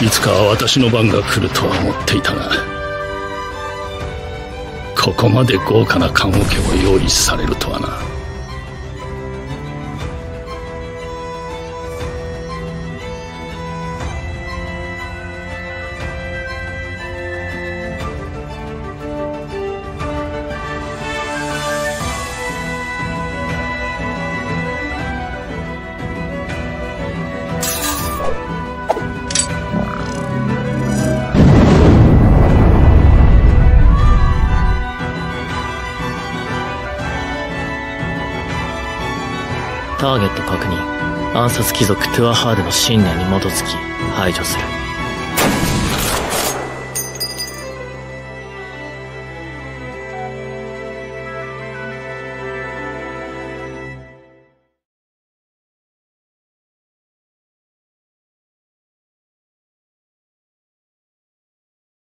いつか私の番が来るとは思っていたがここまで豪華な棺桶を用意されるとはな。ターゲット確認。暗殺貴族トゥアハードの信念に基づき排除する。